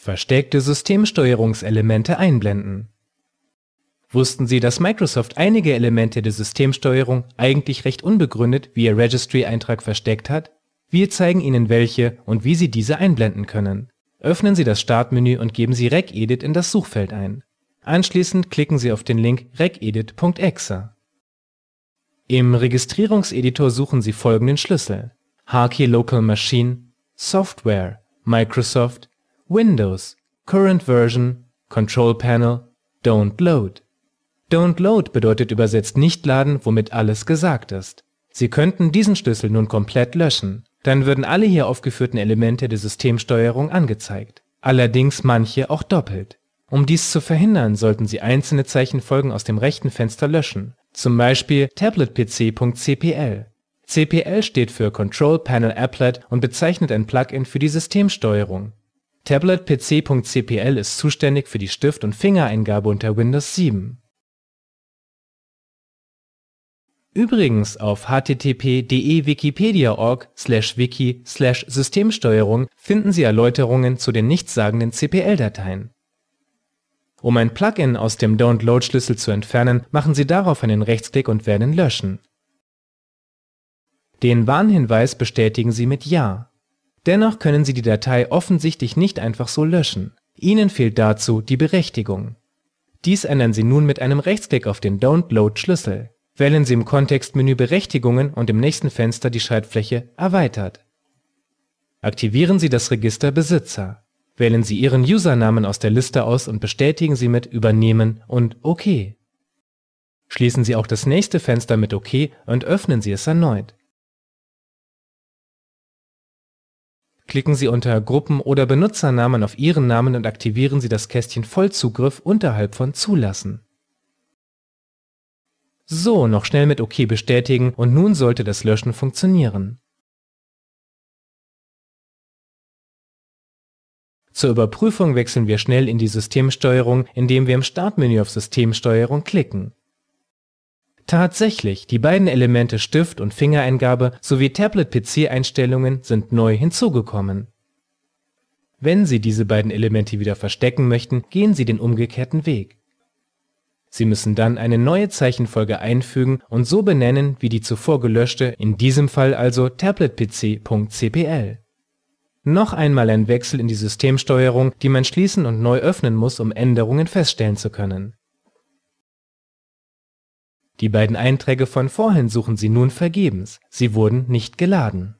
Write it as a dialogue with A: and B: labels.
A: Versteckte Systemsteuerungselemente einblenden. Wussten Sie, dass Microsoft einige Elemente der Systemsteuerung eigentlich recht unbegründet via Registry-Eintrag versteckt hat? Wir zeigen Ihnen welche und wie Sie diese einblenden können. Öffnen Sie das Startmenü und geben Sie regedit in das Suchfeld ein. Anschließend klicken Sie auf den Link regedit.exe. Im Registrierungseditor suchen Sie folgenden Schlüssel: HKey Local Machine, Software, Microsoft, Windows, Current Version, Control Panel, Don't Load. Don't Load bedeutet übersetzt nicht laden, womit alles gesagt ist. Sie könnten diesen Schlüssel nun komplett löschen. Dann würden alle hier aufgeführten Elemente der Systemsteuerung angezeigt, allerdings manche auch doppelt. Um dies zu verhindern, sollten Sie einzelne Zeichenfolgen aus dem rechten Fenster löschen, zum Beispiel tabletpc.cpl. CPL steht für Control Panel Applet und bezeichnet ein Plugin für die Systemsteuerung. tabletpc.cpl ist zuständig für die Stift und Fingereingabe unter Windows 7. Übrigens auf http://dewikipedia.org/wiki/systemsteuerung finden Sie Erläuterungen zu den nichtssagenden CPL-Dateien. Um ein Plugin aus dem Don't-Load-Schlüssel zu entfernen, machen Sie darauf einen Rechtsklick und wählen Löschen. Den Warnhinweis bestätigen Sie mit Ja. Dennoch können Sie die Datei offensichtlich nicht einfach so löschen. Ihnen fehlt dazu die Berechtigung. Dies ändern Sie nun mit einem Rechtsklick auf den Don't-Load-Schlüssel. Wählen Sie im Kontextmenü Berechtigungen und im nächsten Fenster die Schaltfläche Erweitert. Aktivieren Sie das Register Besitzer. Wählen Sie Ihren Usernamen aus der Liste aus und bestätigen Sie mit Übernehmen und OK. Schließen Sie auch das nächste Fenster mit OK und öffnen Sie es erneut. Klicken Sie unter Gruppen oder Benutzernamen auf Ihren Namen und aktivieren Sie das Kästchen Vollzugriff unterhalb von Zulassen. So, noch schnell mit OK bestätigen und nun sollte das Löschen funktionieren. Zur Überprüfung wechseln wir schnell in die Systemsteuerung, indem wir im Startmenü auf Systemsteuerung klicken. Tatsächlich, die beiden Elemente Stift und Fingereingabe sowie Tablet-PC-Einstellungen sind neu hinzugekommen. Wenn Sie diese beiden Elemente wieder verstecken möchten, gehen Sie den umgekehrten Weg. Sie müssen dann eine neue Zeichenfolge einfügen und so benennen wie die zuvor gelöschte, in diesem Fall also tabletpc.cpl. Noch einmal ein Wechsel in die Systemsteuerung, die man schließen und neu öffnen muss, um Änderungen feststellen zu können. Die beiden Einträge von vorhin suchen Sie nun vergebens, sie wurden nicht geladen